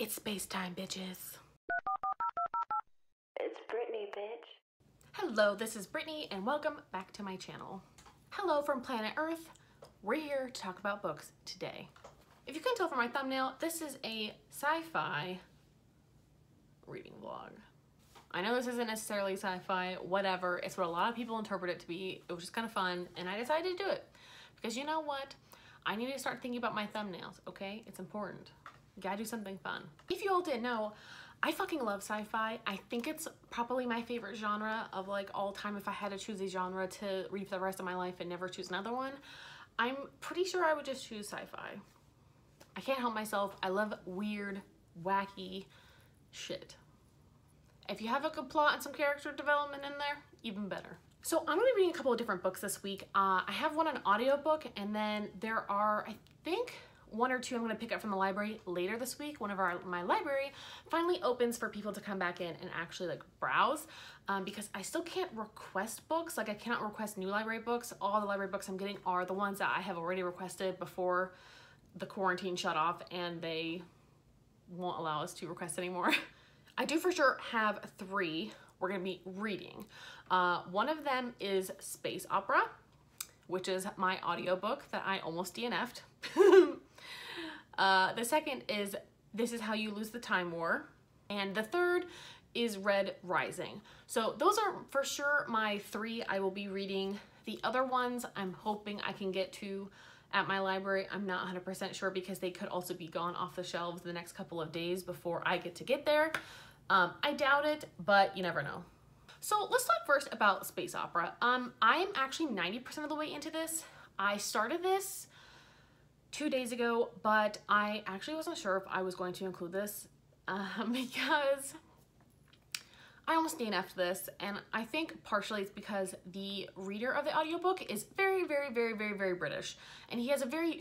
It's space time, bitches. It's Brittney, bitch. Hello, this is Brittney, and welcome back to my channel. Hello from planet Earth. We're here to talk about books today. If you can tell from my thumbnail, this is a sci-fi reading vlog. I know this isn't necessarily sci-fi, whatever. It's what a lot of people interpret it to be. It was just kind of fun, and I decided to do it. Because you know what? I need to start thinking about my thumbnails, okay? It's important. You gotta do something fun. If you all didn't know, I fucking love sci-fi. I think it's probably my favorite genre of like all time. If I had to choose a genre to read for the rest of my life and never choose another one, I'm pretty sure I would just choose sci-fi. I can't help myself. I love weird, wacky shit. If you have a good plot and some character development in there, even better. So I'm gonna be reading a couple of different books this week. Uh, I have one on audiobook and then there are, I think, one or two I'm to pick up from the library later this week. One of our, my library finally opens for people to come back in and actually like browse um, because I still can't request books. Like I cannot request new library books. All the library books I'm getting are the ones that I have already requested before the quarantine shut off and they won't allow us to request anymore. I do for sure have three we're gonna be reading. Uh, one of them is Space Opera which is my audiobook that I almost DNF'd Uh, the second is This Is How You Lose the Time War. And the third is Red Rising. So those are for sure my three I will be reading. The other ones I'm hoping I can get to at my library. I'm not 100% sure because they could also be gone off the shelves the next couple of days before I get to get there. Um, I doubt it, but you never know. So let's talk first about space opera. Um, I'm actually 90% of the way into this. I started this two days ago, but I actually wasn't sure if I was going to include this um, because I almost DNF'd this, and I think partially it's because the reader of the audiobook is very, very, very, very, very British, and he has a very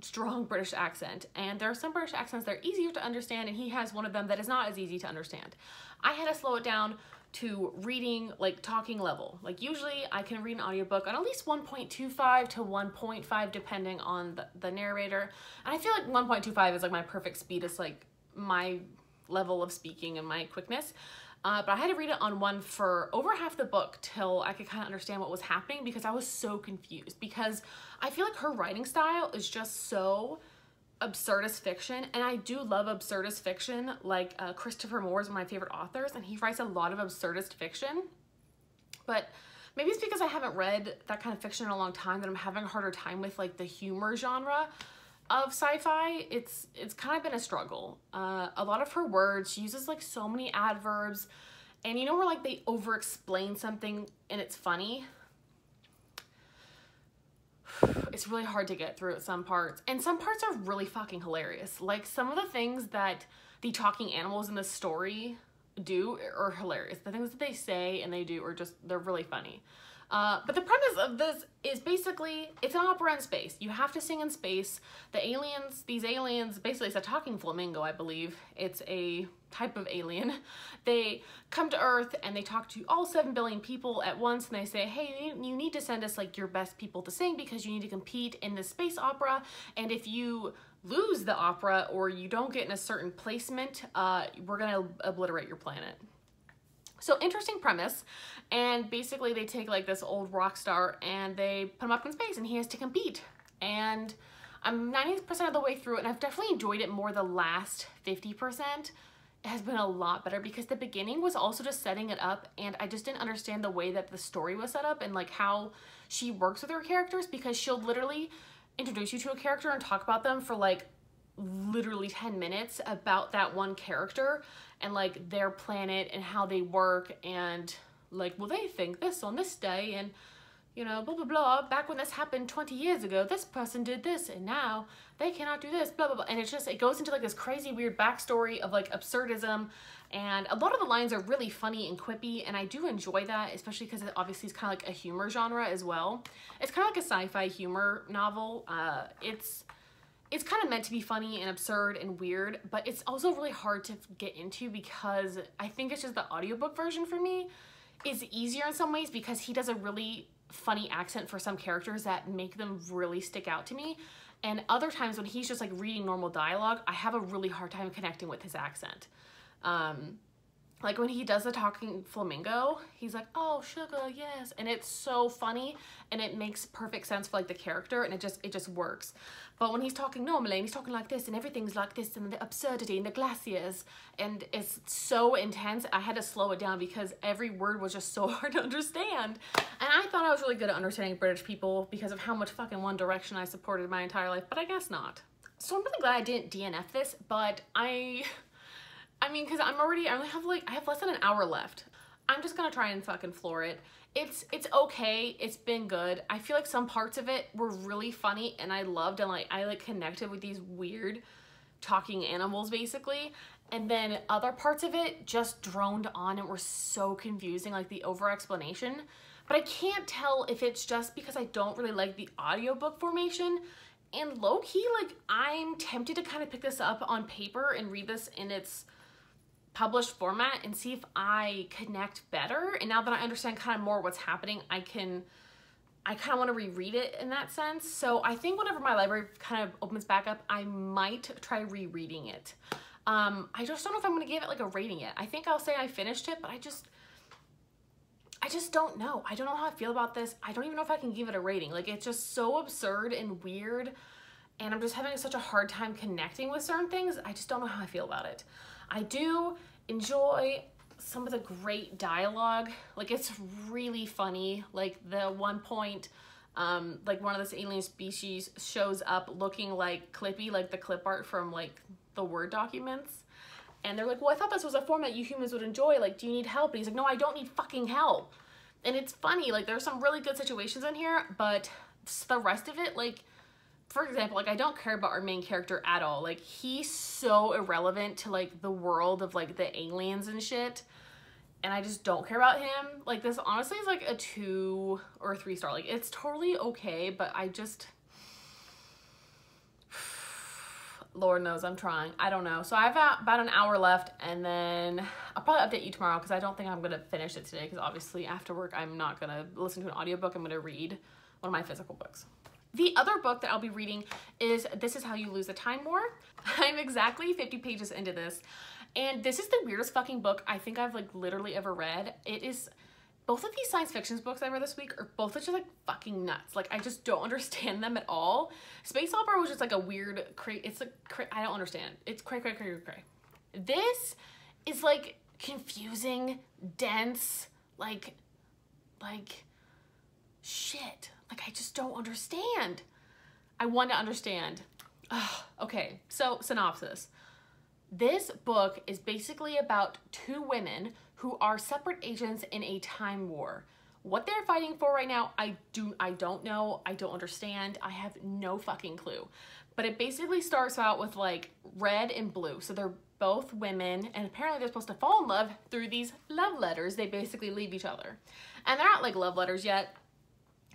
strong British accent, and there are some British accents that are easier to understand, and he has one of them that is not as easy to understand. I had to slow it down to reading like talking level. Like usually i can read an audiobook on at least 1.25 to 1.5 depending on the, the narrator. And i feel like 1.25 is like my perfect speed. It's like my level of speaking and my quickness. Uh, but I had to read it on one for over half the book till I could kind of understand what was happening because I was so confused because I feel like her writing style is just so absurdist fiction and I do love absurdist fiction like uh, Christopher Moore is one of my favorite authors and he writes a lot of absurdist fiction. But maybe it's because I haven't read that kind of fiction in a long time that I'm having a harder time with like the humor genre of sci-fi. It's it's kind of been a struggle. Uh, a lot of her words she uses like so many adverbs and you know where like they over explain something and it's funny it's really hard to get through at some parts. And some parts are really fucking hilarious. Like some of the things that the talking animals in the story do are hilarious. The things that they say and they do are just, they're really funny. Uh, but the premise of this is basically, it's an opera in space. You have to sing in space. The aliens, these aliens, basically it's a talking flamingo, I believe. It's a type of alien. They come to Earth and they talk to all 7 billion people at once and they say, hey, you need to send us like your best people to sing because you need to compete in the space opera. And if you lose the opera or you don't get in a certain placement, uh, we're gonna obliterate your planet. So interesting premise. And basically they take like this old rock star and they put him up in space and he has to compete. And I'm 90% of the way through it and I've definitely enjoyed it more the last 50%. Has been a lot better because the beginning was also just setting it up and I just didn't understand the way that the story was set up and like how she works with her characters because she'll literally introduce you to a character and talk about them for like literally 10 minutes about that one character and like their planet and how they work and like well they think this on this day and you know blah blah blah back when this happened 20 years ago this person did this and now they cannot do this blah blah blah. And it's just it goes into like this crazy weird backstory of like absurdism. And a lot of the lines are really funny and quippy and I do enjoy that especially because it obviously is kind of like a humor genre as well. It's kind of like a sci-fi humor novel. Uh, it's it's kind of meant to be funny and absurd and weird, but it's also really hard to get into because I think it's just the audiobook version for me is easier in some ways because he does a really funny accent for some characters that make them really stick out to me. And other times when he's just like reading normal dialogue, I have a really hard time connecting with his accent. Um, like when he does the talking flamingo, he's like, "Oh, sugar, yes," and it's so funny, and it makes perfect sense for like the character, and it just it just works. But when he's talking normally, and he's talking like this, and everything's like this, and the absurdity, and the glaciers, and it's so intense, I had to slow it down because every word was just so hard to understand. And I thought I was really good at understanding British people because of how much fucking One Direction I supported my entire life, but I guess not. So I'm really glad I didn't DNF this, but I. I mean, because I'm already, I only have like, I have less than an hour left. I'm just gonna try and fucking floor it. It's, it's okay, it's been good. I feel like some parts of it were really funny and I loved and like, I like connected with these weird talking animals basically. And then other parts of it just droned on and were so confusing, like the over explanation. But I can't tell if it's just because I don't really like the audiobook formation and low key, like I'm tempted to kind of pick this up on paper and read this in its published format and see if I connect better. And now that I understand kind of more what's happening, I can, I kind of want to reread it in that sense. So I think whenever my library kind of opens back up, I might try rereading it. Um, I just don't know if I'm going to give it like a rating yet. I think I'll say I finished it, but I just, I just don't know. I don't know how I feel about this. I don't even know if I can give it a rating. Like it's just so absurd and weird and I'm just having such a hard time connecting with certain things. I just don't know how I feel about it. I do enjoy some of the great dialogue. Like it's really funny. Like the one point, um, like one of this alien species shows up looking like Clippy, like the clip art from like the Word documents. And they're like, well, I thought this was a format you humans would enjoy. Like, do you need help? And he's like, no, I don't need fucking help. And it's funny. Like, there's some really good situations in here, but the rest of it, like, for example, like I don't care about our main character at all. Like he's so irrelevant to like the world of like the aliens and shit. And I just don't care about him. Like this honestly is like a two or three star. Like it's totally okay, but I just Lord knows I'm trying. I don't know. So I have about an hour left and then I'll probably update you tomorrow because I don't think I'm going to finish it today because obviously after work I'm not going to listen to an audiobook. I'm going to read one of my physical books. The other book that I'll be reading is This Is How You Lose a Time War. I'm exactly 50 pages into this. And this is the weirdest fucking book I think I've like literally ever read. It is both of these science fiction books I read this week are both just like fucking nuts. Like I just don't understand them at all. Space opera was just like a weird, cra- it's like cra- I don't understand. It's cray cray cray cray. This is like confusing, dense, like, like shit. I just don't understand. I want to understand. Ugh, okay, so synopsis. This book is basically about two women who are separate agents in a time war. What they're fighting for right now, I do I don't know. I don't understand. I have no fucking clue. But it basically starts out with like red and blue. So they're both women and apparently they're supposed to fall in love through these love letters. They basically leave each other. And they're not like love letters yet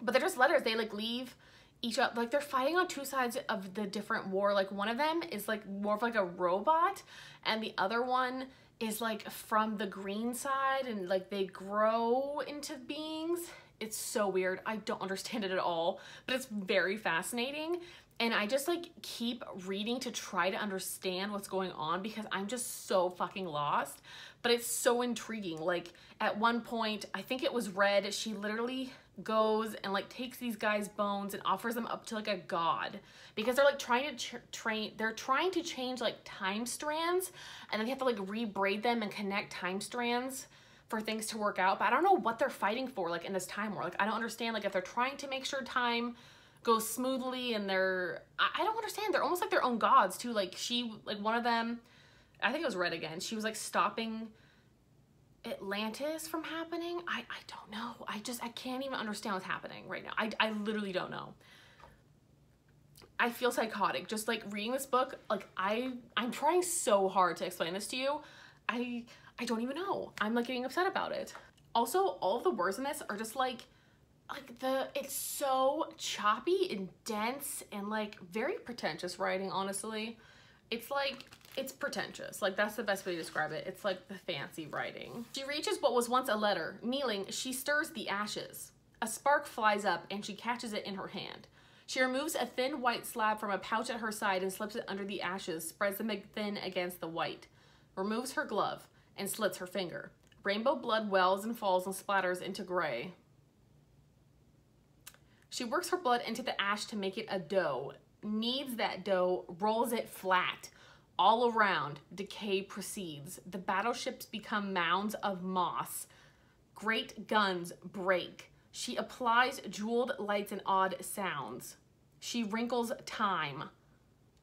but they're just letters. They like leave each other like they're fighting on two sides of the different war. Like one of them is like more of like a robot, and the other one is like from the green side, and like they grow into beings. It's so weird. I don't understand it at all, but it's very fascinating. And I just like keep reading to try to understand what's going on because I'm just so fucking lost. But it's so intriguing. Like at one point, I think it was Red, she literally goes and like takes these guys bones and offers them up to like a god. Because they're like trying to train they're trying to change like time strands and then they have to like rebraid them and connect time strands for things to work out. But i don't know what they're fighting for like in this time war. Like i don't understand like if they're trying to make sure time goes smoothly and they're I, I don't understand. They're almost like their own gods too. Like she like one of them i think it was red again she was like stopping Atlantis from happening? I, I don't know. I just, I can't even understand what's happening right now. I, I literally don't know. I feel psychotic. Just like reading this book, like I, I'm trying so hard to explain this to you. I, I don't even know. I'm like getting upset about it. Also, all the words in this are just like, like the, it's so choppy and dense and like very pretentious writing, honestly. It's like, it's pretentious. Like, that's the best way to describe it. It's like the fancy writing. She reaches what was once a letter. Kneeling, she stirs the ashes. A spark flies up and she catches it in her hand. She removes a thin white slab from a pouch at her side and slips it under the ashes, spreads them thin against the white, removes her glove, and slits her finger. Rainbow blood wells and falls and splatters into gray. She works her blood into the ash to make it a dough, kneads that dough, rolls it flat. All around, decay proceeds. The battleships become mounds of moss. Great guns break. She applies jeweled lights and odd sounds. She wrinkles time.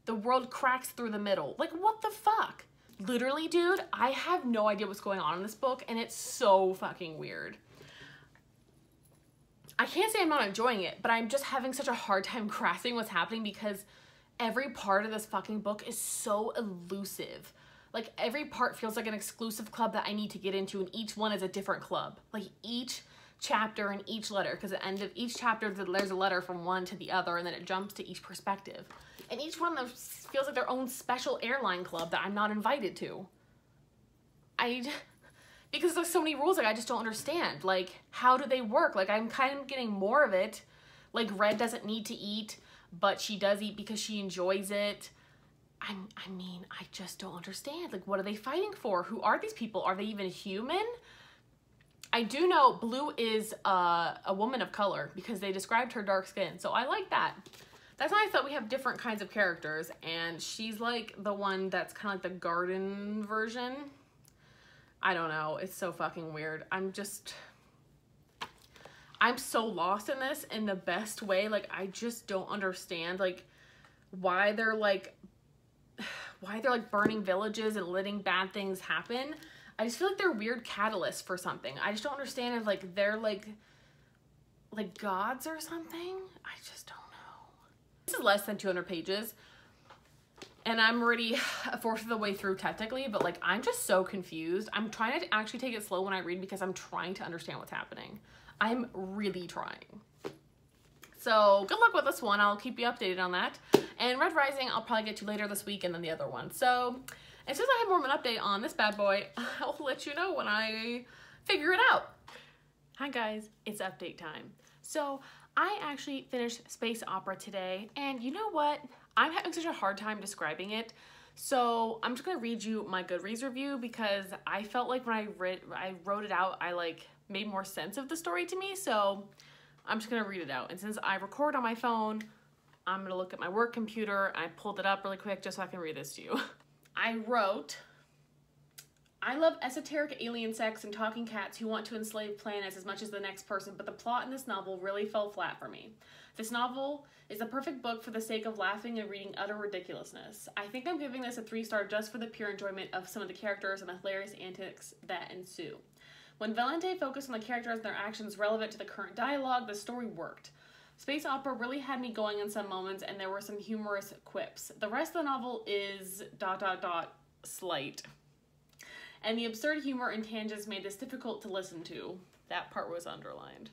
The world cracks through the middle. Like, what the fuck? Literally, dude, I have no idea what's going on in this book, and it's so fucking weird. I can't say I'm not enjoying it, but I'm just having such a hard time grasping what's happening because every part of this fucking book is so elusive. Like every part feels like an exclusive club that I need to get into and each one is a different club. Like each chapter and each letter because at the end of each chapter there's a letter from one to the other and then it jumps to each perspective. And each one of them feels like their own special airline club that I'm not invited to. I because there's so many rules like I just don't understand. Like how do they work? Like I'm kind of getting more of it. Like Red doesn't need to eat but she does eat because she enjoys it. I, I mean, I just don't understand. Like, what are they fighting for? Who are these people? Are they even human? I do know Blue is uh, a woman of color because they described her dark skin. So I like that. That's nice that we have different kinds of characters. And she's like the one that's kind of like the garden version. I don't know. It's so fucking weird. I'm just... I'm so lost in this in the best way. Like, I just don't understand, like, why they're, like, why they're, like, burning villages and letting bad things happen. I just feel like they're weird catalysts for something. I just don't understand if, like, they're, like, like, gods or something. I just don't know. This is less than 200 pages. And I'm already a fourth of the way through technically, but, like, I'm just so confused. I'm trying to actually take it slow when I read because I'm trying to understand what's happening. I'm really trying. So good luck with this one. I'll keep you updated on that. And Red Rising, I'll probably get to later this week and then the other one. So as soon as I have more of an update on this bad boy, I'll let you know when I figure it out. Hi guys, it's update time. So I actually finished Space Opera today and you know what? I'm having such a hard time describing it. So I'm just gonna read you my Goodreads review because I felt like when I I wrote it out, I like made more sense of the story to me. So I'm just gonna read it out. And since I record on my phone, I'm gonna look at my work computer. I pulled it up really quick just so I can read this to you. I wrote, I love esoteric alien sex and talking cats who want to enslave planets as much as the next person, but the plot in this novel really fell flat for me. This novel is the perfect book for the sake of laughing and reading utter ridiculousness. I think I'm giving this a three star just for the pure enjoyment of some of the characters and the hilarious antics that ensue. When Valente focused on the characters and their actions relevant to the current dialogue, the story worked. Space opera really had me going in some moments, and there were some humorous quips. The rest of the novel is dot dot dot slight. And the absurd humor and tangents made this difficult to listen to. That part was underlined.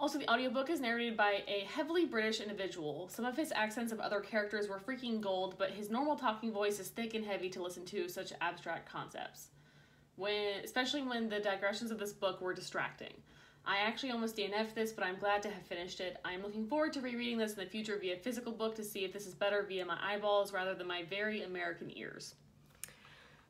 Also, the audiobook is narrated by a heavily British individual. Some of his accents of other characters were freaking gold, but his normal talking voice is thick and heavy to listen to such abstract concepts when especially when the digressions of this book were distracting. I actually almost DNF'd this, but I'm glad to have finished it. I'm looking forward to rereading this in the future via physical book to see if this is better via my eyeballs rather than my very American ears.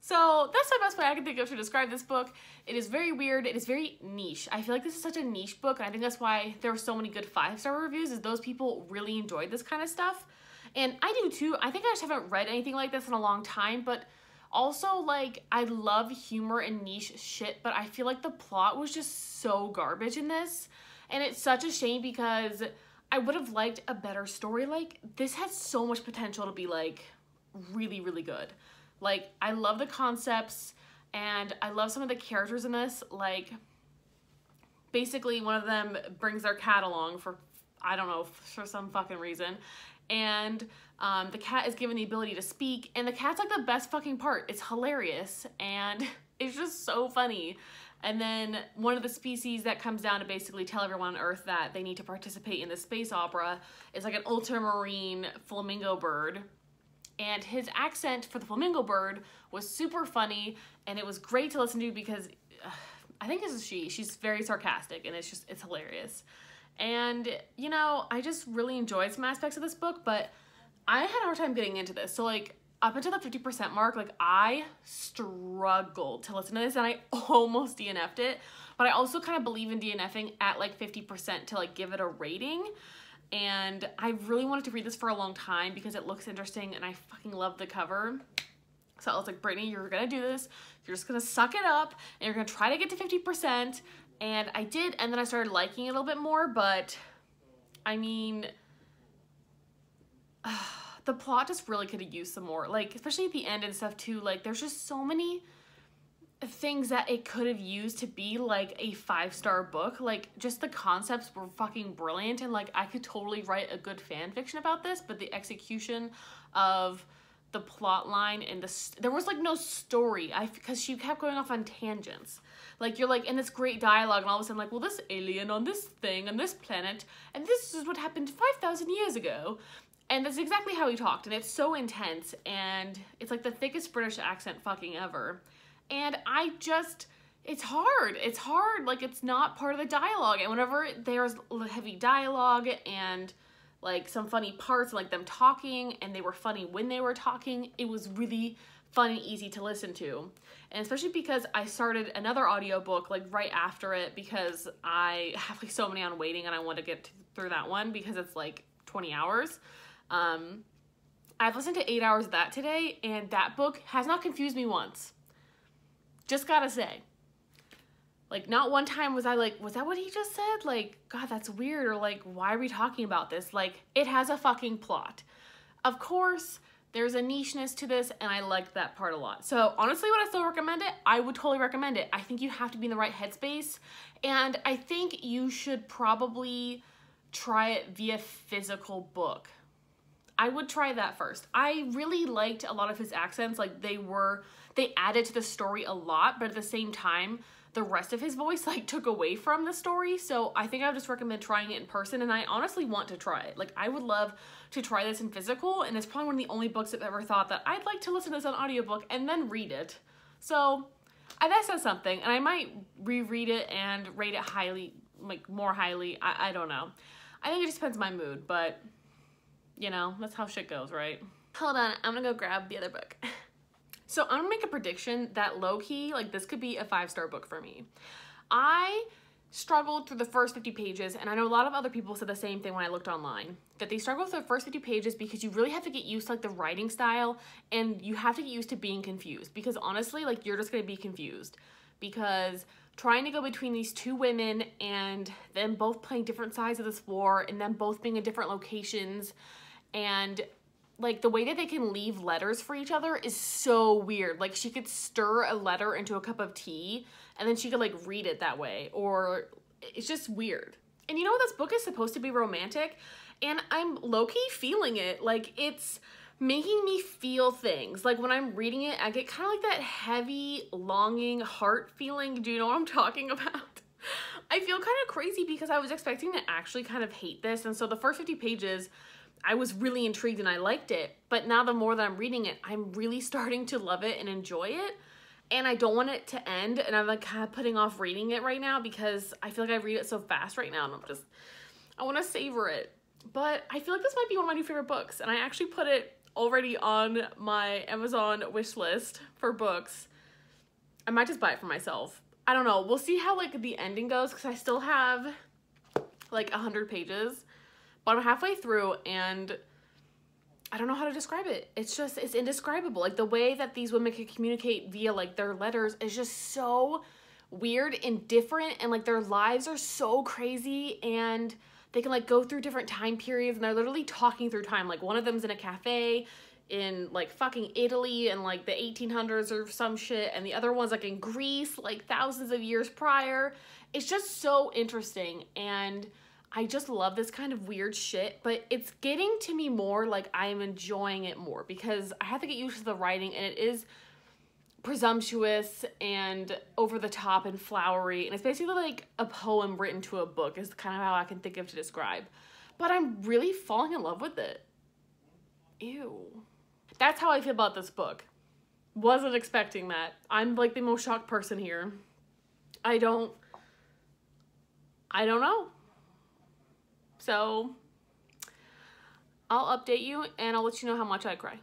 So that's the best way I can think of to describe this book. It is very weird. It is very niche. I feel like this is such a niche book, and I think that's why there were so many good five-star reviews, is those people really enjoyed this kind of stuff. And I do too. I think I just haven't read anything like this in a long time, but also, like, I love humor and niche shit, but I feel like the plot was just so garbage in this. And it's such a shame because I would have liked a better story. Like, this has so much potential to be, like, really, really good. Like, I love the concepts and I love some of the characters in this. Like, basically, one of them brings their cat along for, I don't know, for some fucking reason. And um, the cat is given the ability to speak, and the cat's like the best fucking part. It's hilarious, and it's just so funny. And then one of the species that comes down to basically tell everyone on Earth that they need to participate in the space opera is like an ultramarine flamingo bird. And his accent for the flamingo bird was super funny, and it was great to listen to because uh, I think this is she. She's very sarcastic, and it's just, it's hilarious. And, you know, I just really enjoyed some aspects of this book, but I had a hard time getting into this. So, like, up until the 50% mark, like, I struggled to listen to this and I almost DNF'd it. But I also kind of believe in DNFing at like 50% to like give it a rating. And I really wanted to read this for a long time because it looks interesting and I fucking love the cover. So I was like, Brittney, you're gonna do this. You're just gonna suck it up and you're gonna try to get to 50%. And I did, and then I started liking it a little bit more, but I mean, uh, the plot just really could have used some more. Like, especially at the end and stuff too, like there's just so many things that it could have used to be like a five star book. Like just the concepts were fucking brilliant and like I could totally write a good fan fiction about this, but the execution of the plot line and the there was like no story. I because she kept going off on tangents. Like you're like in this great dialogue and all of a sudden like, well this alien on this thing on this planet and this is what happened 5,000 years ago. And that's exactly how he talked and it's so intense and it's like the thickest British accent fucking ever and I just it's hard. It's hard. Like it's not part of the dialogue. And whenever there's heavy dialogue and like some funny parts, like them talking, and they were funny when they were talking, it was really fun and easy to listen to. And especially because I started another audiobook like right after it because I have like so many on waiting and I want to get through that one because it's like 20 hours. Um, I've listened to eight hours of that today, and that book has not confused me once. Just gotta say. Like, not one time was I like, was that what he just said? Like, God, that's weird. Or like, why are we talking about this? Like, it has a fucking plot. Of course, there's a nicheness to this, and I liked that part a lot. So, honestly, would I still recommend it? I would totally recommend it. I think you have to be in the right headspace, and I think you should probably try it via physical book. I would try that first. I really liked a lot of his accents. Like, they were they added to the story a lot, but at the same time, the rest of his voice like took away from the story. So I think I would just recommend trying it in person and I honestly want to try it. Like I would love to try this in physical and it's probably one of the only books I've ever thought that I'd like to listen to this on audiobook and then read it. So I, that says something and I might reread it and rate it highly, like more highly. I, I don't know. I think it just depends my mood, but you know, that's how shit goes, right? Hold on, I'm gonna go grab the other book. So I'm gonna make a prediction that low key, like this could be a five star book for me. I struggled through the first 50 pages, and I know a lot of other people said the same thing when I looked online, that they struggle with the first 50 pages because you really have to get used to like the writing style and you have to get used to being confused because honestly, like you're just gonna be confused because trying to go between these two women and them both playing different sides of this war and them both being in different locations and like the way that they can leave letters for each other is so weird. Like she could stir a letter into a cup of tea and then she could like read it that way or it's just weird. And you know this book is supposed to be romantic and I'm low-key feeling it. Like it's making me feel things. Like when I'm reading it, I get kind of like that heavy, longing heart feeling. Do you know what I'm talking about? I feel kind of crazy because I was expecting to actually kind of hate this. And so the first 50 pages I was really intrigued and I liked it. But now the more that I'm reading it, I'm really starting to love it and enjoy it. And I don't want it to end. And I'm like kind of putting off reading it right now because I feel like I read it so fast right now and I'm just, I want to savor it. But I feel like this might be one of my new favorite books. And I actually put it already on my Amazon wish list for books. I might just buy it for myself. I don't know. We'll see how like the ending goes because I still have like a 100 pages but I'm halfway through and I don't know how to describe it. It's just, it's indescribable. Like the way that these women can communicate via like their letters is just so weird and different and like their lives are so crazy and they can like go through different time periods and they're literally talking through time. Like one of them's in a cafe in like fucking Italy in like the 1800s or some shit and the other one's like in Greece like thousands of years prior. It's just so interesting and I just love this kind of weird shit, but it's getting to me more like I am enjoying it more because I have to get used to the writing and it is presumptuous and over the top and flowery and it's basically like a poem written to a book is kind of how I can think of to describe. But I'm really falling in love with it. Ew. That's how I feel about this book. Wasn't expecting that. I'm like the most shocked person here. I don't I don't know. So I'll update you and I'll let you know how much I cry.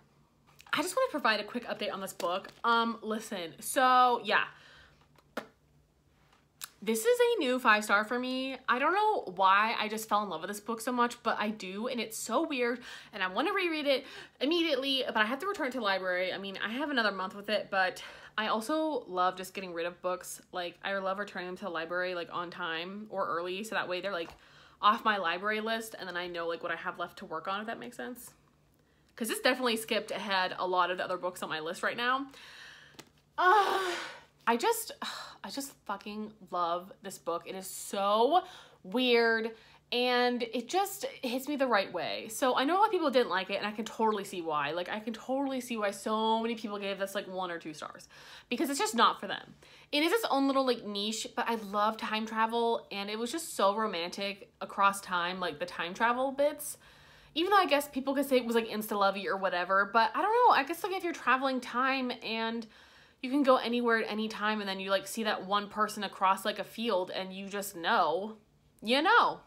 I just want to provide a quick update on this book. Um, listen, so yeah. This is a new five star for me. I don't know why I just fell in love with this book so much, but I do, and it's so weird, and I want to reread it immediately, but I have to return it to the library. I mean, I have another month with it, but I also love just getting rid of books. Like, I love returning them to the library, like, on time or early, so that way they're, like, off my library list, and then I know, like, what I have left to work on, if that makes sense. Because this definitely skipped ahead a lot of the other books on my list right now. Uh, I just, I just fucking love this book. It is so weird and it just hits me the right way. So I know a lot of people didn't like it and I can totally see why. Like I can totally see why so many people gave this like one or two stars because it's just not for them. It is its own little like niche, but I love time travel and it was just so romantic across time, like the time travel bits. Even though I guess people could say it was like insta-lovey or whatever, but I don't know. I guess like if you're traveling time and you can go anywhere at any time and then you like see that one person across like a field and you just know, you know.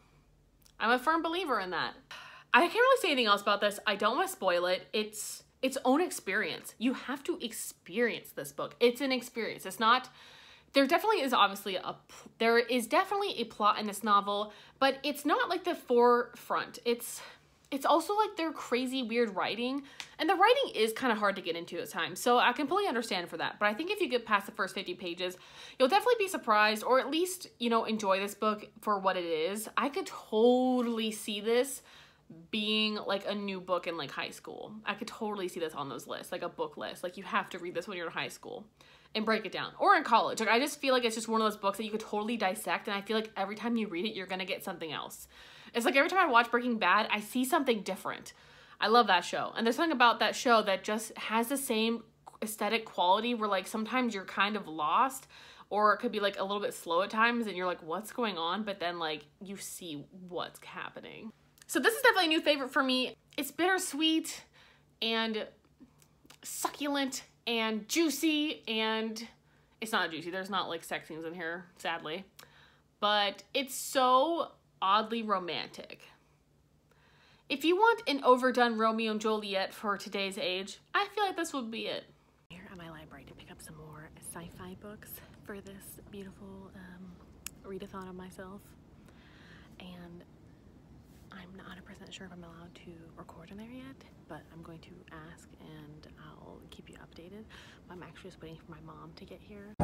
I'm a firm believer in that. I can't really say anything else about this. I don't want to spoil it. It's its own experience. You have to experience this book. It's an experience. It's not there definitely is obviously a there is definitely a plot in this novel, but it's not like the forefront. It's it's also like their crazy weird writing and the writing is kind of hard to get into at times so i completely understand for that but i think if you get past the first 50 pages you'll definitely be surprised or at least you know enjoy this book for what it is. I could totally see this being like a new book in like high school. I could totally see this on those lists like a book list. Like you have to read this when you're in high school and break it down. Or in college. Like i just feel like it's just one of those books that you could totally dissect and i feel like every time you read it you're gonna get something else. It's like every time I watch Breaking Bad, I see something different. I love that show. And there's something about that show that just has the same aesthetic quality where like sometimes you're kind of lost or it could be like a little bit slow at times and you're like what's going on? But then like you see what's happening so this is definitely a new favorite for me it's bittersweet and succulent and juicy and it's not juicy there's not like sex scenes in here sadly but it's so oddly romantic. If you want an overdone Romeo and Juliet for today's age, I feel like this would be it. Here at my library to pick up some more sci-fi books for this beautiful um, readathon of myself. And not 100% sure if I'm allowed to record in there yet, but I'm going to ask and I'll keep you updated. I'm actually just waiting for my mom to get here.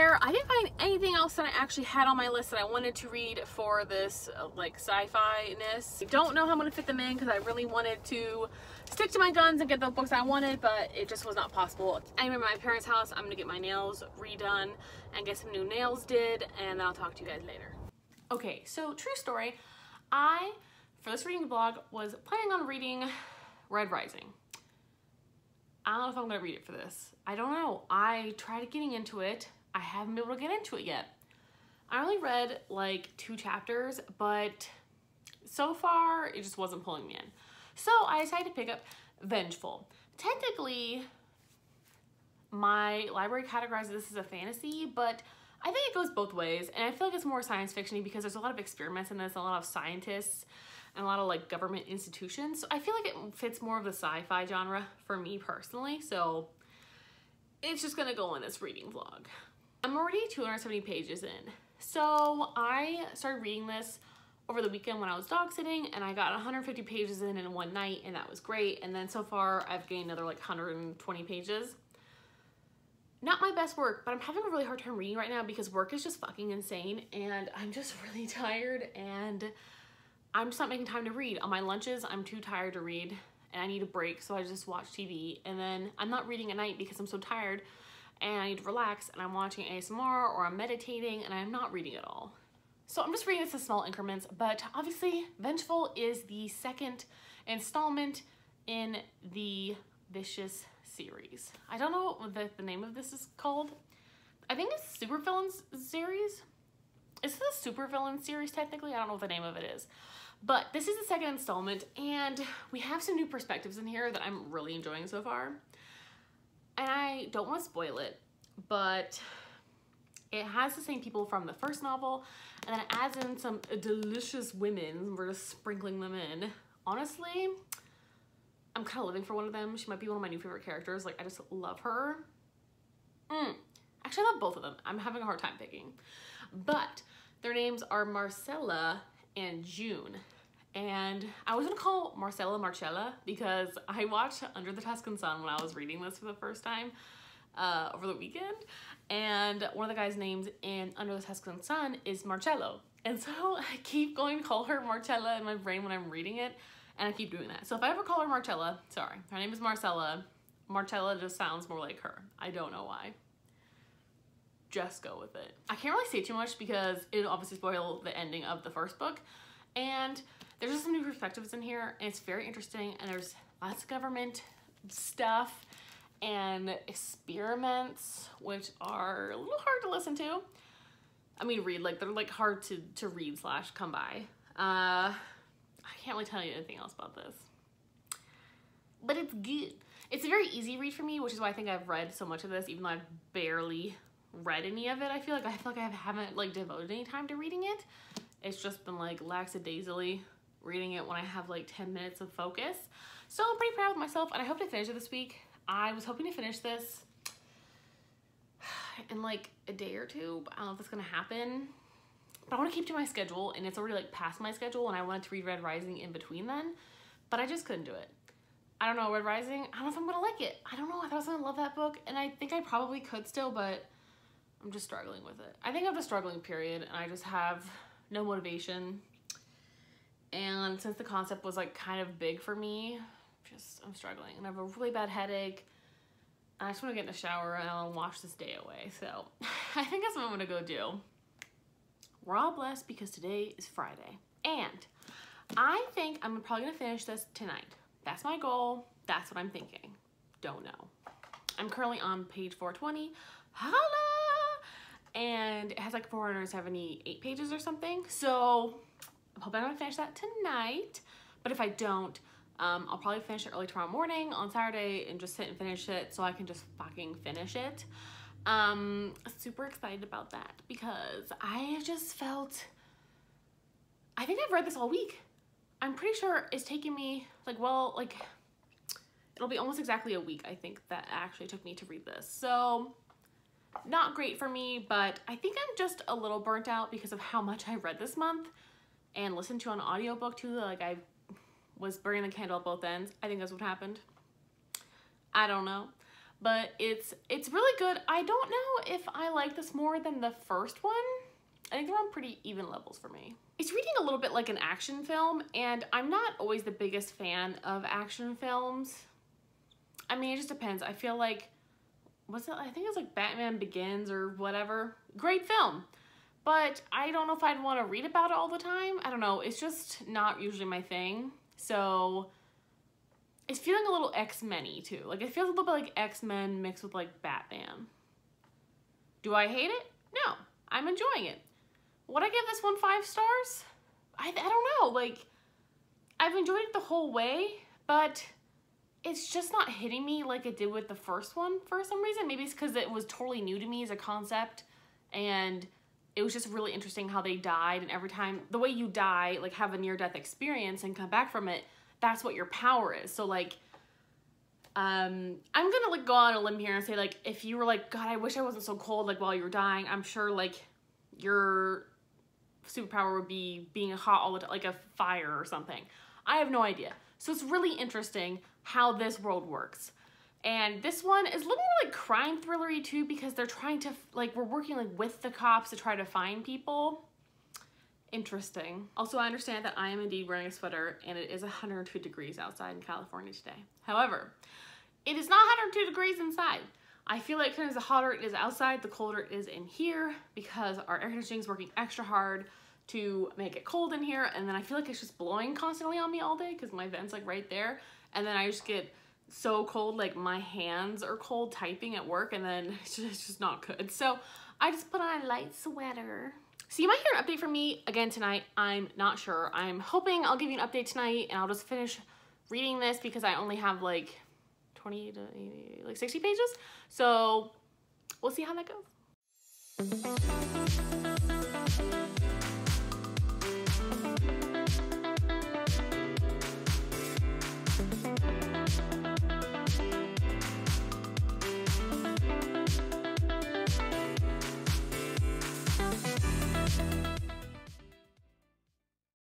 There, I didn't find anything else that I actually had on my list that I wanted to read for this uh, like sci-fi-ness. I don't know how I'm to fit them in because I really wanted to stick to my guns and get the books I wanted, but it just was not possible. I'm in my parents' house, I'm to get my nails redone and get some new nails did, and then I'll talk to you guys later. Okay, so true story. I, for this reading vlog, was planning on reading Red Rising. I don't know if I'm gonna read it for this. I don't know. I tried getting into it I haven't been able to get into it yet. I only read like two chapters, but so far it just wasn't pulling me in. So I decided to pick up Vengeful. Technically, my library categorizes this as a fantasy, but I think it goes both ways. And I feel like it's more science fictiony because there's a lot of experiments in this, a lot of scientists and a lot of like government institutions. So I feel like it fits more of the sci-fi genre for me personally. So it's just gonna go in this reading vlog. I'm already 270 pages in. So I started reading this over the weekend when I was dog sitting and I got 150 pages in in one night and that was great. And then so far I've gained another like 120 pages. Not my best work, but I'm having a really hard time reading right now because work is just fucking insane and I'm just really tired and I'm just not making time to read. On my lunches, I'm too tired to read and I need a break, so I just watch TV. And then I'm not reading at night because I'm so tired and I need to relax and I'm watching ASMR or I'm meditating and I'm not reading at all. So I'm just reading this in small increments, but obviously Vengeful is the second installment in the Vicious series. I don't know what the, the name of this is called. I think it's Super Villains series. Is this a Super Villain series technically? I don't know what the name of it is. But this is the second installment, and we have some new perspectives in here that I'm really enjoying so far. And I don't want to spoil it, but it has the same people from the first novel, and then it adds in some delicious women. We're just sprinkling them in. Honestly, I'm kind of living for one of them. She might be one of my new favorite characters. Like, I just love her. Mm. Actually, I love both of them. I'm having a hard time picking. But their names are Marcella and June. And I was gonna call Marcella Marcello because I watched Under the Tuscan Sun when I was reading this for the first time uh, over the weekend. And one of the guys' names in Under the Tuscan Sun is Marcello. And so I keep going to call her Marcello in my brain when I'm reading it. And I keep doing that. So if I ever call her Marcello, sorry, her name is Marcella. Marcello just sounds more like her. I don't know why just go with it. I can't really say too much because it'll obviously spoil the ending of the first book. And there's just some new perspectives in here and it's very interesting and there's lots of government stuff and experiments which are a little hard to listen to. I mean read, like they're like hard to, to read slash come by. Uh, I can't really tell you anything else about this. But it's good. It's a very easy read for me, which is why I think I've read so much of this, even though I've barely read any of it. I feel like I feel like I haven't like devoted any time to reading it. It's just been like lackadaisically reading it when I have like 10 minutes of focus. So I'm pretty proud of myself and I hope to finish it this week. I was hoping to finish this in like a day or two, but I don't know if that's gonna happen. But I want to keep to my schedule and it's already like past my schedule and I wanted to read Red Rising in between then, but I just couldn't do it. I don't know, Red Rising, I don't know if I'm gonna like it. I don't know, I thought I was gonna love that book and I think I probably could still, but I'm just struggling with it. I think I have a struggling period and I just have no motivation. And since the concept was like kind of big for me, just I'm struggling and I have a really bad headache. I just want to get in the shower and wash this day away. So I think that's what I'm gonna go do. We're all blessed because today is Friday. And I think I'm probably gonna finish this tonight. That's my goal. That's what I'm thinking. Don't know. I'm currently on page 420. Holla! and it has like 478 pages or something. So I'm hoping I'm gonna finish that tonight. But if I don't, um, I'll probably finish it early tomorrow morning on Saturday and just sit and finish it so I can just fucking finish it. Um, super excited about that because I just felt, I think I've read this all week. I'm pretty sure it's taken me like, well, like it'll be almost exactly a week, I think, that actually took me to read this. So not great for me, but I think I'm just a little burnt out because of how much I read this month and listened to an audiobook too. Like I was burning the candle at both ends. I think that's what happened. I don't know. But it's it's really good. I don't know if I like this more than the first one. I think they're on pretty even levels for me. It's reading a little bit like an action film, and I'm not always the biggest fan of action films. I mean, it just depends. I feel like was it, I think it was like Batman Begins or whatever. Great film. But I don't know if I'd want to read about it all the time. I don't know. It's just not usually my thing. So it's feeling a little X-Men-y too. Like it feels a little bit like X-Men mixed with like Batman. Do I hate it? No. I'm enjoying it. Would I give this one five stars? I, I don't know. Like, I've enjoyed it the whole way, but it's just not hitting me like it did with the first one for some reason. Maybe it's because it was totally new to me as a concept and it was just really interesting how they died and every time the way you die like have a near death experience and come back from it that's what your power is. So like um i'm gonna like go on a limb here and say like if you were like god i wish i wasn't so cold like while you were dying i'm sure like your superpower would be being hot all the time like a fire or something. I have no idea. So it's really interesting how this world works and this one is a little more like crime thrillery too because they're trying to like we're working like with the cops to try to find people. Interesting. Also, I understand that I am indeed wearing a sweater and it is 102 degrees outside in California today. However, it is not 102 degrees inside. I feel like of the hotter it is outside, the colder it is in here because our air conditioning is working extra hard to make it cold in here. And then I feel like it's just blowing constantly on me all day because my vent's like right there. And then I just get so cold, like my hands are cold typing at work and then it's just, not good. So I just put on a light sweater. So you might hear an update from me again tonight. I'm not sure. I'm hoping I'll give you an update tonight and I'll just finish reading this because I only have like 20 to 80, like 60 pages. So we'll see how that goes.